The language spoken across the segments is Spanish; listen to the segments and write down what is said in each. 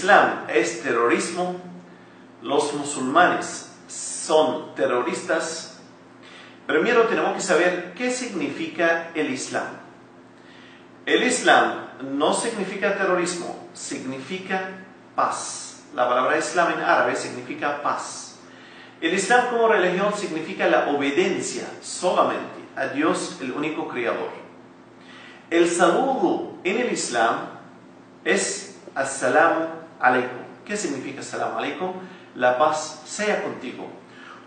Islam es terrorismo, los musulmanes son terroristas, primero tenemos que saber qué significa el Islam. El Islam no significa terrorismo, significa paz. La palabra Islam en árabe significa paz. El Islam como religión significa la obediencia solamente a Dios, el único creador. El saludo en el Islam es Assalamu alaikum. ¿Qué significa Assalamu alaikum? La paz sea contigo.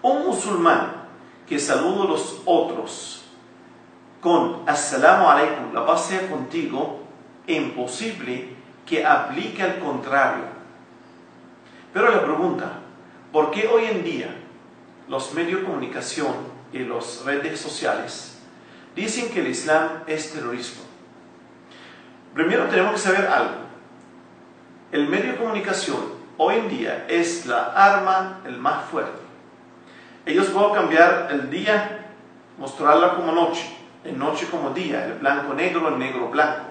Un musulmán que saluda a los otros con Assalamu alaikum, la paz sea contigo, imposible que aplique al contrario. Pero la pregunta, ¿por qué hoy en día los medios de comunicación y las redes sociales dicen que el Islam es terrorismo? Primero tenemos que saber algo. El medio de comunicación hoy en día es la arma el más fuerte. Ellos pueden cambiar el día, mostrarla como noche, el noche como día, el blanco negro, el negro blanco.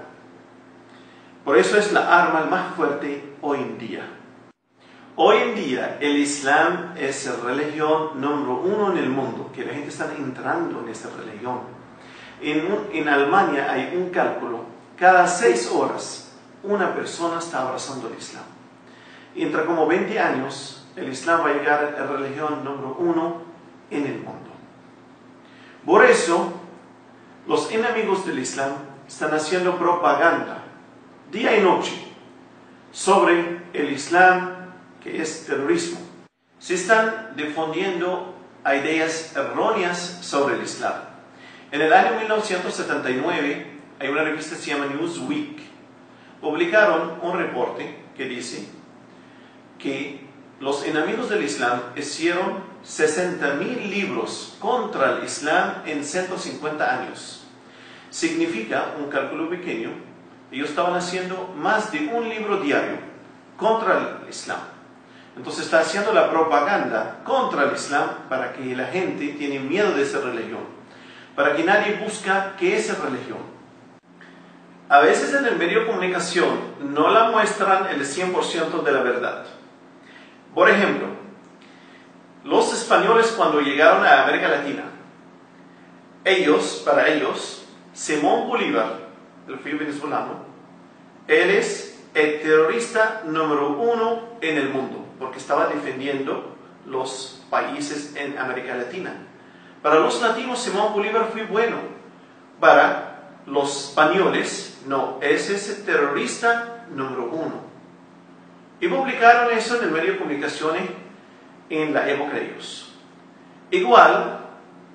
Por eso es la arma el más fuerte hoy en día. Hoy en día el Islam es la religión número uno en el mundo, que la gente está entrando en esta religión. En, en Alemania hay un cálculo, cada seis horas una persona está abrazando el Islam. Entre como 20 años, el Islam va a llegar a la religión número uno en el mundo. Por eso, los enemigos del Islam están haciendo propaganda día y noche sobre el Islam que es terrorismo. Se están difundiendo ideas erróneas sobre el Islam. En el año 1979 hay una revista que se llama Newsweek. Publicaron un reporte que dice que los enemigos del Islam hicieron 60.000 libros contra el Islam en 150 años. Significa un cálculo pequeño ellos estaban haciendo más de un libro diario contra el Islam. Entonces está haciendo la propaganda contra el Islam para que la gente tiene miedo de esa religión, para que nadie busca qué es esa religión. A veces en el medio de comunicación no la muestran el 100% de la verdad. Por ejemplo, los españoles cuando llegaron a América Latina, ellos, para ellos, Simón Bolívar el fui venezolano, él es el terrorista número uno en el mundo, porque estaba defendiendo los países en América Latina. Para los latinos, Simón Bolívar fue bueno. Para los españoles, no, ese es el terrorista número uno. Y publicaron eso en el medio de comunicaciones en la época de ellos. Igual,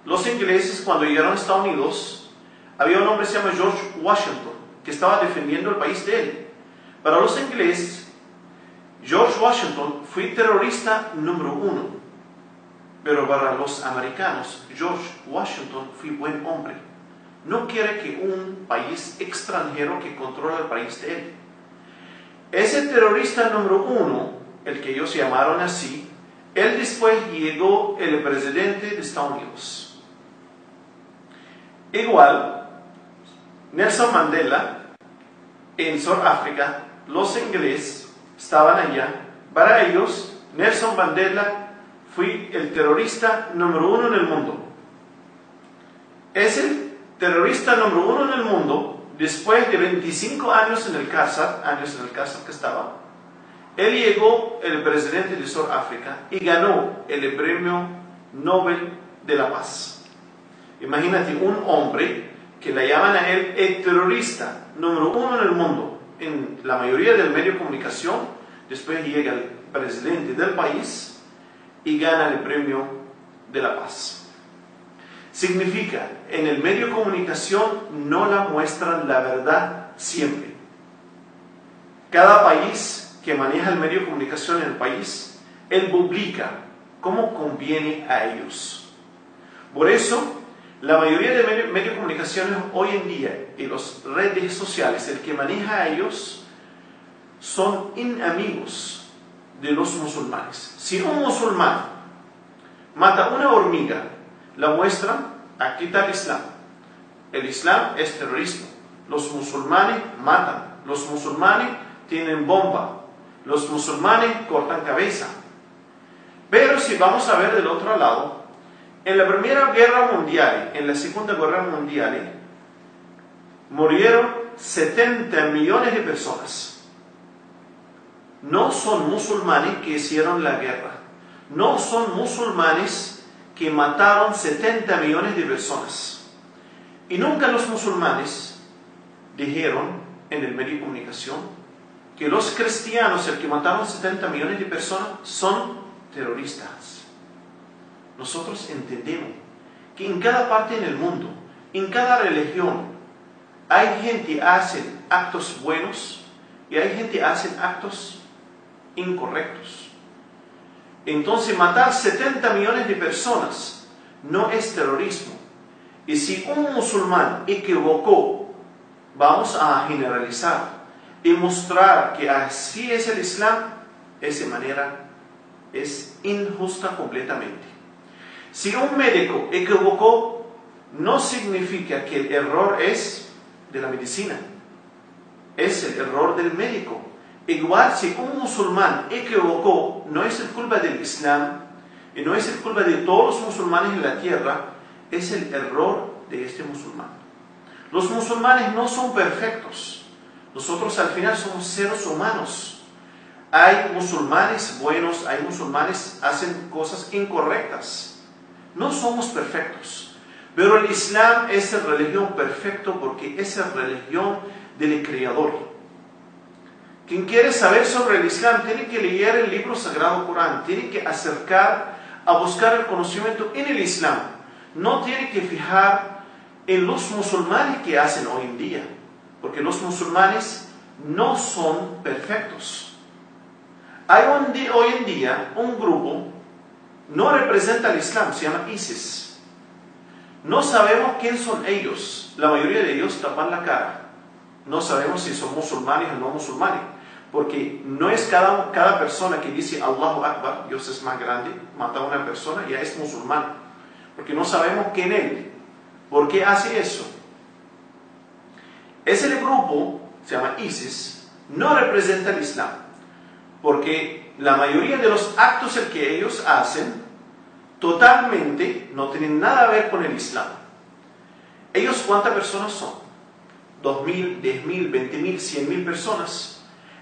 los ingleses cuando llegaron a Estados Unidos, había un hombre que se llama George Washington, que estaba defendiendo el país de él. Para los ingleses, George Washington fue terrorista número uno. Pero para los americanos, George Washington fue buen hombre. No quiere que un país extranjero que controla el país de él. Ese terrorista número uno, el que ellos llamaron así, él después llegó el presidente de Estados Unidos. Igual, Nelson Mandela, en Sudáfrica, los ingleses estaban allá. Para ellos, Nelson Mandela fue el terrorista número uno en el mundo. Es terrorista número uno en el mundo después de 25 años en el cárcel, años en el cárcel que estaba. Él llegó el presidente de Sudáfrica y ganó el premio Nobel de la Paz. Imagínate un hombre que la llaman a él el terrorista número uno en el mundo. En la mayoría del medio de comunicación, después llega el presidente del país y gana el premio de la paz. Significa, en el medio de comunicación no la muestran la verdad siempre. Cada país que maneja el medio de comunicación en el país, él publica cómo conviene a ellos. Por eso, la mayoría de medios de comunicaciones hoy en día y las redes sociales, el que maneja a ellos son enemigos de los musulmanes. Si un musulmán mata una hormiga, la muestran, aquí está el Islam. El Islam es terrorismo. Los musulmanes matan. Los musulmanes tienen bomba. Los musulmanes cortan cabeza. Pero si vamos a ver del otro lado, en la Primera Guerra Mundial, en la Segunda Guerra Mundial, murieron 70 millones de personas. No son musulmanes que hicieron la guerra. No son musulmanes que mataron 70 millones de personas. Y nunca los musulmanes dijeron en el medio de comunicación que los cristianos, el que mataron 70 millones de personas, son terroristas. Nosotros entendemos que en cada parte en el mundo, en cada religión, hay gente que hace actos buenos y hay gente que hace actos incorrectos. Entonces matar 70 millones de personas no es terrorismo. Y si un musulmán equivocó, vamos a generalizar y mostrar que así es el Islam, esa manera es injusta completamente. Si un médico equivocó, no significa que el error es de la medicina. Es el error del médico. Igual si un musulmán equivocó, no es el culpa del Islam y no es el culpa de todos los musulmanes en la tierra, es el error de este musulmán. Los musulmanes no son perfectos. Nosotros al final somos seres humanos. Hay musulmanes buenos, hay musulmanes hacen cosas incorrectas. No somos perfectos. Pero el Islam es la religión perfecta porque es la religión del Creador. Quien quiere saber sobre el Islam tiene que leer el libro sagrado Corán, tiene que acercar a buscar el conocimiento en el Islam. No tiene que fijar en los musulmanes que hacen hoy en día, porque los musulmanes no son perfectos. Hay hoy en día un grupo, no representa el Islam, se llama ISIS no sabemos quién son ellos. La mayoría de ellos tapan la cara. No sabemos si son musulmanes o no musulmanes. Porque no es cada, cada persona que dice Allahu Akbar, Dios es más grande, mata a una persona, ya es musulmán. Porque no sabemos quién es. ¿Por qué hace eso? Ese grupo, se llama ISIS, no representa el Islam. Porque la mayoría de los actos que ellos hacen totalmente no tienen nada a ver con el Islam. ¿Ellos cuántas personas son? ¿Dos mil, diez mil, veinte mil, cien mil personas?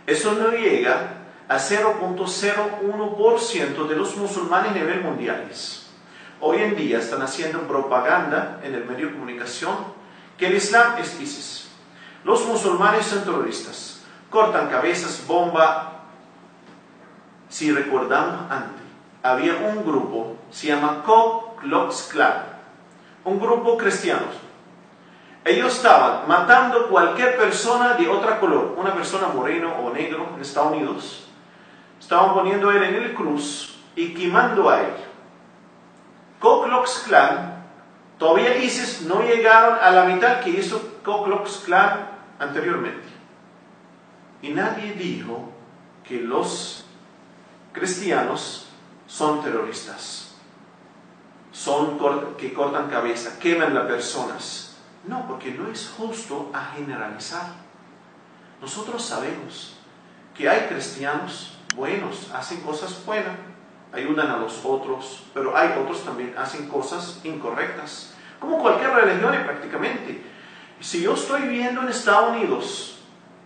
Eso no llega a 0.01% de los musulmanes a nivel mundial. Hoy en día están haciendo propaganda en el medio de comunicación que el Islam es ISIS. Los musulmanes son terroristas, cortan cabezas, bomba. Si recordamos antes, había un grupo, se llama Ku Klux Klan, un grupo cristiano. Ellos estaban matando cualquier persona de otra color, una persona moreno o negro en Estados Unidos. Estaban poniendo a él en el cruz y quemando a él. Ku Klux Klan, todavía ISIS no llegaron a la mitad que hizo Ku Klux Klan anteriormente. Y nadie dijo que los cristianos son terroristas, son que cortan cabeza, queman las personas. No, porque no es justo a generalizar. Nosotros sabemos que hay cristianos buenos, hacen cosas buenas, ayudan a los otros, pero hay otros también hacen cosas incorrectas, como cualquier religión prácticamente. Si yo estoy viviendo en Estados Unidos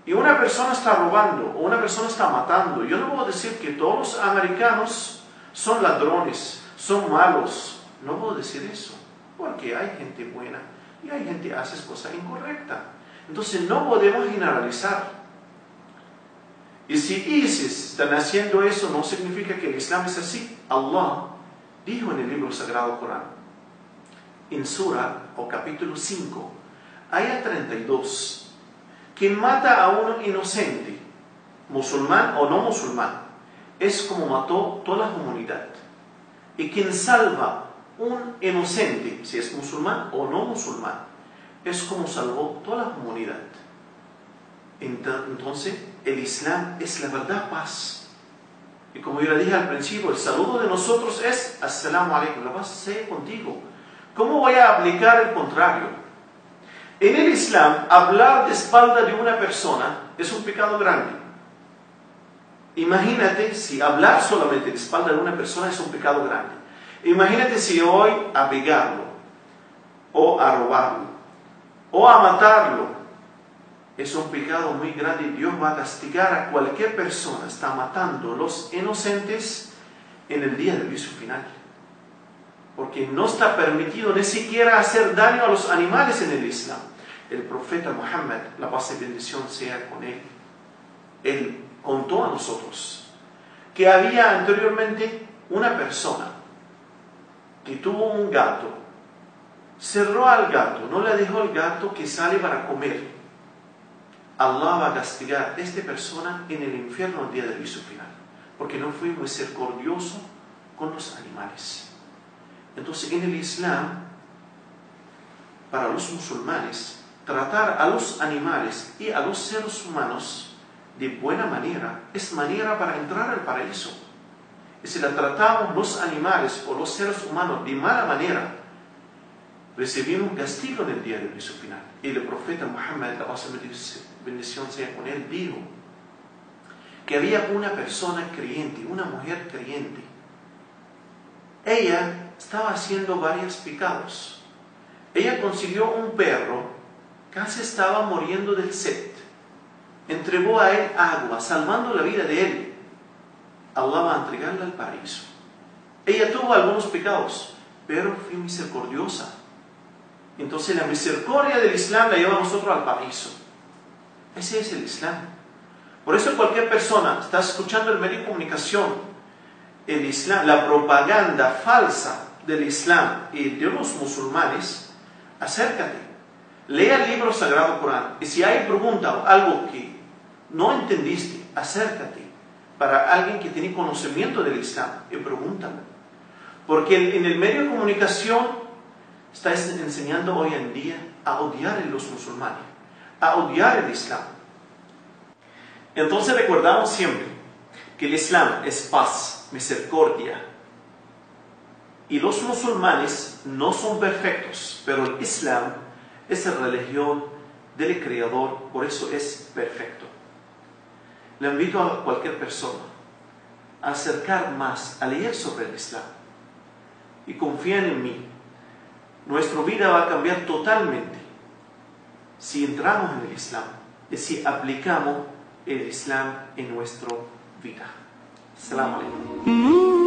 y una persona está robando o una persona está matando, yo no puedo decir que todos los americanos son ladrones, son malos. No puedo decir eso, porque hay gente buena y hay gente que hace cosas incorrectas. Entonces no podemos generalizar. Y si ISIS están haciendo eso, no significa que el Islam es así. Allah dijo en el libro sagrado Corán, en Surah o capítulo 5, ayah 32, que mata a uno inocente, musulmán o no musulmán, es como mató toda la comunidad. Y quien salva un inocente, si es musulmán o no musulmán, es como salvó toda la comunidad. Entonces, el Islam es la verdad paz. Y como yo le dije al principio, el saludo de nosotros es Assalamu alaikum, la paz sea contigo. ¿Cómo voy a aplicar el contrario? En el Islam, hablar de espalda de una persona es un pecado grande. Imagínate si hablar solamente de espalda de una persona es un pecado grande. Imagínate si hoy a pegarlo, o a robarlo, o a matarlo, es un pecado muy grande Dios va a castigar a cualquier persona está matando a los inocentes en el día del juicio final. Porque no está permitido ni siquiera hacer daño a los animales en el Islam. El profeta Muhammad, la paz y bendición sea con él, él contó a nosotros que había anteriormente una persona que tuvo un gato, cerró al gato, no le dejó el gato que sale para comer Allah va a castigar a esta persona en el infierno el día del juicio final, porque no fue misericordioso con los animales. Entonces, en el Islam, para los musulmanes, tratar a los animales y a los seres humanos de buena manera es manera para entrar al paraíso. Si la tratamos los animales o los seres humanos de mala manera, recibimos castigo en el día del juicio final. Y el profeta Muhammad, la bendición sea con él, dijo que había una persona creyente, una mujer creyente. Ella estaba haciendo varios pecados. Ella consiguió un perro, casi estaba muriendo del sed. Entregó a él agua, salvando la vida de él. Allah va a entregarle al paraíso. Ella tuvo algunos pecados, pero fue misericordiosa entonces la misericordia del Islam la lleva a nosotros al paraíso. Ese es el Islam. Por eso cualquier persona está escuchando el medio de comunicación, el Islam, la propaganda falsa del Islam y de los musulmanes, acércate. Lea el libro sagrado Corán. Y si hay pregunta o algo que no entendiste, acércate para alguien que tiene conocimiento del Islam y pregúntale. Porque en el medio de comunicación está enseñando hoy en día a odiar a los musulmanes, a odiar el Islam. Entonces recordamos siempre que el Islam es paz, misericordia. Y los musulmanes no son perfectos, pero el Islam es la religión del Creador, por eso es perfecto. Le invito a cualquier persona a acercar más, a leer sobre el Islam. Y confían en mí, nuestra vida va a cambiar totalmente si entramos en el Islam y si aplicamos el Islam en nuestra vida. Alaikum.